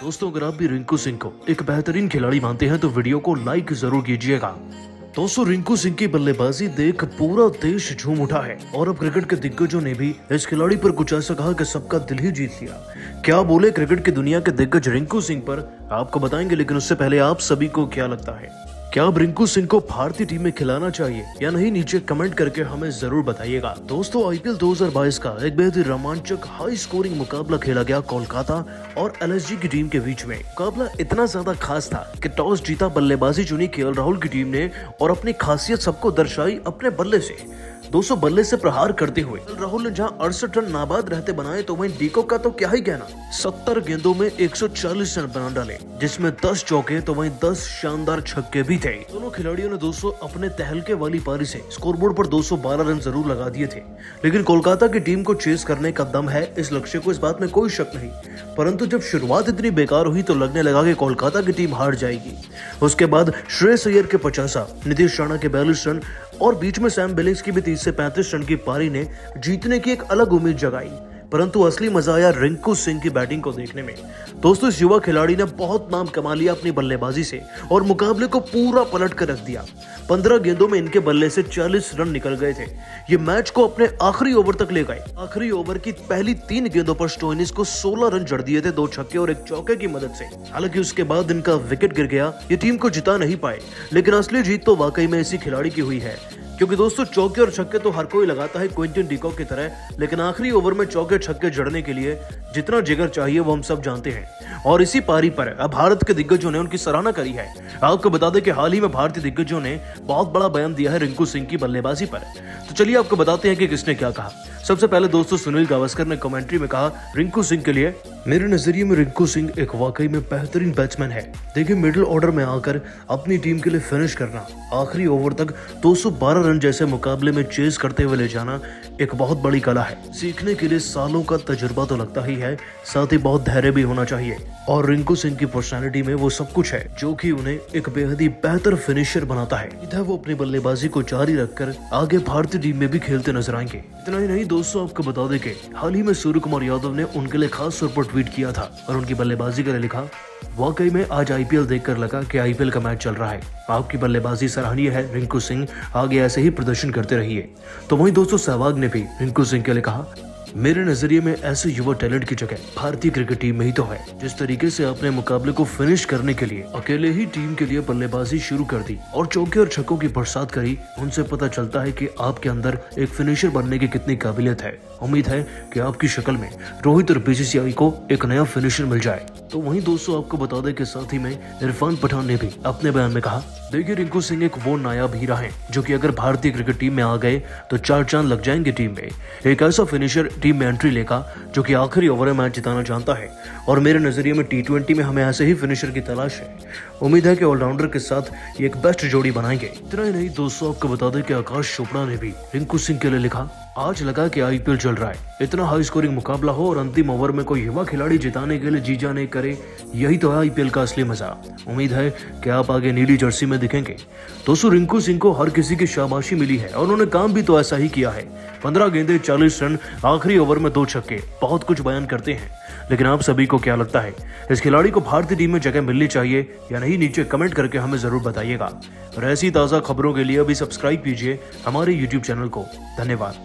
दोस्तों, अगर आप भी रिंकू सिंह को एक बेहतरीन खिलाड़ी मानते हैं तो वीडियो को लाइक ज़रूर कीजिएगा। दोस्तों, रिंकू सिंह की बल्लेबाजी देख पूरा देश झूम उठा है। और अब क्रिकेट के दिग्गजों ने भी इस खिलाड़ी पर कुछ ऐसा कहा कि सबका दिल ही जीत लिया। क्या बोले क्रिकेट की दुनिया के दिग्गज रिंकू सिंह पर? आपको बताएँगे, लेकिन उससे पहले आप सभी को क्या लगता है? क्या अब रिंकू सिंह को भारतीय टीम में खिलाना चाहिए? या नहीं, नीचे कमेंट करके हमें ज़रूर बताइएगा। दोस्तों, आईपीएल 2022 का एक बेहद ही रोमांचक हाई स्कोरिंग मुकाबला खेला गया कोलकाता और एलएसजी की टीम के बीच में। मुकाबला इतना ज़्यादा खास था कि टॉस जीता बल्लेबाजी चुनी के राहुल की टीम ने और अपनी खासियत सबको दर्शाई अपने बल्ले से। 200 बल्ले से प्रहार करते हुए राहुल ने जहाँ अड़सठ रन नाबाद रहते बनाए तो वहीं डीको का तो क्या ही कहना। 70 गेंदों में 140 रन बना डाले, जिसमें 10 चौके तो वहीं 10 शानदार छक्के भी थे। दोनों खिलाड़ियों ने 200 अपने तहलके वाली पारी से स्कोरबोर्ड पर 212 रन ज़रूर लगा दिए थे। लेकिन कोलकाता की टीम को चेस करने का दम है, इस लक्ष्य को इस बात में कोई शक नहीं। परंतु जब शुरुआत इतनी बेकार हुई तो लगने लगा कि कोलकाता की टीम हार जाएगी। उसके बाद श्रेयस अय्यर के पचासा, नीतीश राणा के बयालीस रन और बीच में सैम बिलिंग्स की भी तीस से पैंतीस रन की पारी ने जीतने की एक अलग उम्मीद जगाई। परंतु असली मज़ा आया रिंकू सिंह की बैटिंग को देखने में। दोस्तों, इस युवा खिलाड़ी ने बहुत नाम कमा लिया अपनी बल्लेबाजी से और मुकाबले को पूरा पलट कर रख दिया। पंद्रह गेंदों में इनके बल्ले से 40 रन निकल गए थे। ये मैच को अपने आखिरी ओवर तक ले गए। आखिरी ओवर की पहली तीन गेंदों पर स्टोइनिस को 16 रन जड़ दिए थे दो छक्के और एक चौके की मदद से। हालाँकि उसके बाद इनका विकेट गिर गया, ये टीम को जिता नहीं पाए, लेकिन असली जीत तो वाकई में इसी खिलाड़ी की हुई है। क्योंकि दोस्तों, चौके और छक्के तो हर कोई लगाता है क्विंटन डिको की तरह, लेकिन आखिरी ओवर में चौके छक्के जड़ने के लिए जितना जिगर चाहिए वो हम सब जानते हैं। और इसी पारी पर, अब भारत के दिग्गजों ने उनकी सराहना करी है। आपको बता दें कि हाल ही में भारतीय दिग्गजों ने बहुत बड़ा बयान दिया है रिंकू सिंह की बल्लेबाजी पर। तो चलिए आपको बताते हैं कि किसने क्या कहा। सबसे पहले दोस्तों, सुनील गावस्कर ने कमेंट्री में कहा, रिंकू सिंह के लिए मेरे नज़रिए में रिंकू सिंह एक वाकई में बेहतरीन बैट्समैन है। देखिए मिडिल ऑर्डर में आकर अपनी टीम के लिए फिनिश करना, आखिरी ओवर तक 212 रन जैसे मुकाबले में चेज करते हुए ले जाना एक बहुत बड़ी कला है। सीखने के लिए सालों का तजुर्बा तो लगता ही है, साथ ही बहुत धैर्य भी होना चाहिए। और रिंकू सिंह की पर्सनैलिटी में वो सब कुछ है, जो कि उन्हें एक बेहद ही बेहतर फिनिशर बनाता है। इधर वो अपनी बल्लेबाजी को जारी रखकर आगे भारतीय टीम में भी खेलते नज़र आएँगे। इतना ही नहीं, दोस्तों, आपको बता दें कि हाल ही में सूर्य कुमार यादव ने उनके लिए खास तौर पर ट्वीट किया था और उनकी बल्लेबाजी के लिए लिखा वाकई में आज आईपीएल देखकर लगा कि आईपीएल का मैच चल रहा है। आपकी बल्लेबाजी सराहनीय है, रिंकू सिंह आगे ऐसे ही प्रदर्शन करते रहिए। तो वहीं दोस्तों सहवाग ने भी रिंकू सिंह के लिए कहा मेरे नज़रिए में ऐसे युवा टैलेंट की जगह भारतीय क्रिकेट टीम में ही तो है। जिस तरीके से अपने मुकाबले को फिनिश करने के लिए, अकेले ही टीम के लिए बल्लेबाजी शुरू कर दी और चौके और छक्कों की बरसात करी, उनसे पता चलता है कि आपके अंदर एक फिनिशर बनने की कितनी काबिलियत है। उम्मीद है कि आपकी शक्ल में रोहित और बीसीसीआई को एक नया फिनिशर मिल जाए। तो वही दोस्तों आपको बता दें कि साथ ही में इरफान पठान ने भी अपने बयान में कहा, देखिए रिंकू सिंह एक वो नायाब हीरा है जो कि अगर भारतीय क्रिकेट टीम में आ गए तो चार चाँद लग जाएँगे टीम में। एक ऐसा फिनिशर टीम में एंट्री लेगा, जो कि आखिरी ओवर में मैच जिताना चाहता है। और मेरे नज़रिए में टी ट्वेंटी में हमें ऐसे ही फिनिशर की तलाश है। उम्मीद है कि ऑलराउंडर के साथ ये एक बेस्ट जोड़ी बनाएँगे। इतना ही नहीं, दोस्तों, आपको बता दें कि आकाश चोपड़ा ने भी रिंकू सिंह के लिए लिखा आज लगा कि आईपीएल चल रहा है। इतना हाई स्कोरिंग मुकाबला हो और अंतिम ओवर में कोई युवा खिलाड़ी जिताने के लिए जी जाने करे, यही तो है आईपीएल का असली मज़ा। उम्मीद है कि आप आगे नीली जर्सी में दिखेंगे। दोस्तों रिंकू सिंह को हर किसी की शाबाशी मिली है और उन्होंने काम भी तो ऐसा ही किया है। पंद्रह गेंदे, चालीस रन, आखिरी ओवर में दो छक्के, बहुत कुछ बयान करते हैं। लेकिन आप सभी को क्या लगता है, इस खिलाड़ी को भारतीय टीम में जगह मिलनी चाहिए या नहीं, नीचे कमेंट करके हमें ज़रूर बताइएगा। और ऐसी ताज़ा खबरों के लिए अभी सब्सक्राइब कीजिए हमारे यूट्यूब चैनल को। धन्यवाद।